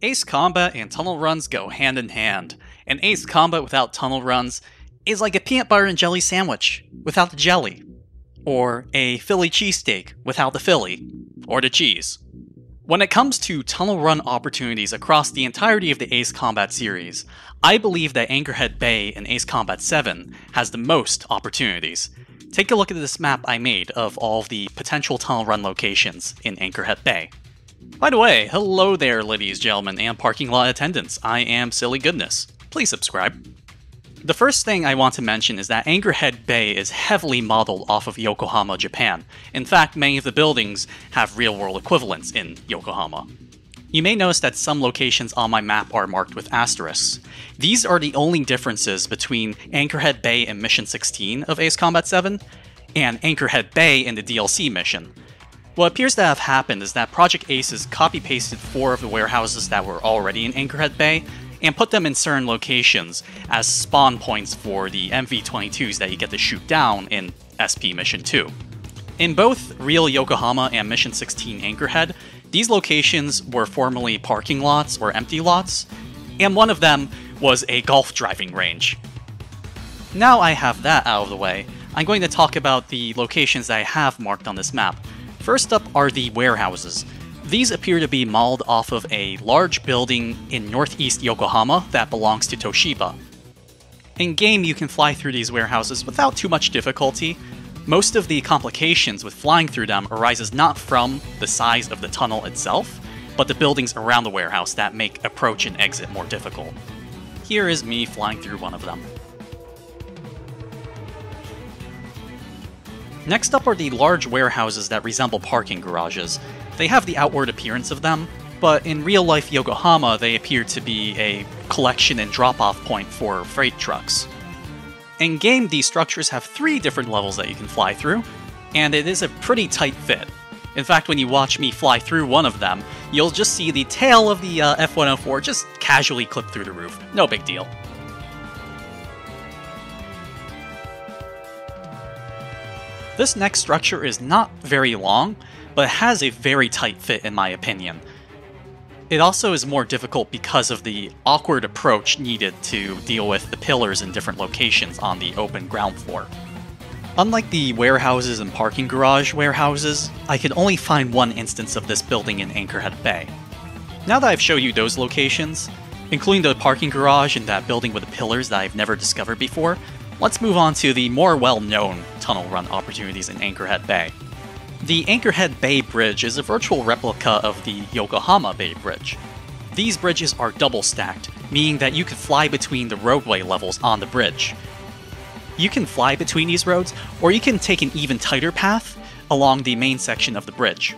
Ace Combat and tunnel runs go hand in hand, and Ace Combat without tunnel runs is like a peanut butter and jelly sandwich without the jelly, or a Philly cheesesteak without the Philly, or the cheese. When it comes to tunnel run opportunities across the entirety of the Ace Combat series, I believe that Anchorhead Bay in Ace Combat 7 has the most opportunities. Take a look at this map I made of all of the potential tunnel run locations in Anchorhead Bay. By the way, hello there, ladies, gentlemen, and parking lot attendants. I am Silly Goodness. Please subscribe. The first thing I want to mention is that Anchorhead Bay is heavily modeled off of Yokohama, Japan. In fact, many of the buildings have real world equivalents in Yokohama. You may notice that some locations on my map are marked with asterisks. These are the only differences between Anchorhead Bay and Mission 16 of Ace Combat 7, and Anchorhead Bay in the DLC mission. What appears to have happened is that Project Aces copy pasted four of the warehouses that were already in Anchorhead Bay and put them in certain locations as spawn points for the MV-22s that you get to shoot down in SP Mission 2. In both real Yokohama and Mission 16 Anchorhead, these locations were formerly parking lots or empty lots, and one of them was a golf driving range. Now I have that out of the way, I'm going to talk about the locations that I have marked on this map, First up are the warehouses. These appear to be modeled off of a large building in northeast Yokohama that belongs to Toshiba. In game, you can fly through these warehouses without too much difficulty. Most of the complications with flying through them arises not from the size of the tunnel itself, but the buildings around the warehouse that make approach and exit more difficult. Here is me flying through one of them. Next up are the large warehouses that resemble parking garages. They have the outward appearance of them, but in real life Yokohama they appear to be a collection and drop off point for freight trucks. In game, these structures have three different levels that you can fly through, and it is a pretty tight fit. In fact, when you watch me fly through one of them, you'll just see the tail of the uh, F-104 just casually clip through the roof. No big deal. This next structure is not very long, but has a very tight fit in my opinion. It also is more difficult because of the awkward approach needed to deal with the pillars in different locations on the open ground floor. Unlike the warehouses and parking garage warehouses, I could only find one instance of this building in Anchorhead Bay. Now that I've shown you those locations, including the parking garage and that building with the pillars that I've never discovered before, Let's move on to the more well-known tunnel run opportunities in Anchorhead Bay. The Anchorhead Bay Bridge is a virtual replica of the Yokohama Bay Bridge. These bridges are double stacked, meaning that you can fly between the roadway levels on the bridge. You can fly between these roads, or you can take an even tighter path along the main section of the bridge.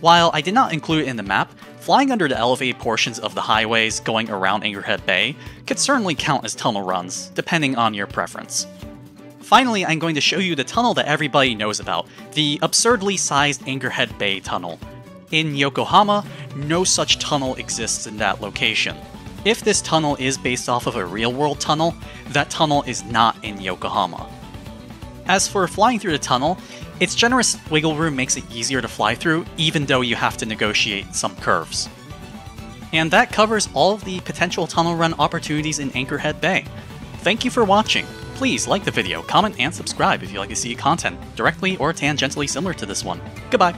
While I did not include it in the map, flying under the elevated portions of the highways going around Anchorhead Bay could certainly count as tunnel runs, depending on your preference. Finally, I'm going to show you the tunnel that everybody knows about, the absurdly sized Anchorhead Bay Tunnel. In Yokohama, no such tunnel exists in that location. If this tunnel is based off of a real-world tunnel, that tunnel is not in Yokohama. As for flying through the tunnel, its generous wiggle room makes it easier to fly through, even though you have to negotiate some curves. And that covers all of the potential tunnel run opportunities in Anchorhead Bay. Thank you for watching. Please like the video, comment, and subscribe if you'd like to see content directly or tangentially similar to this one. Goodbye.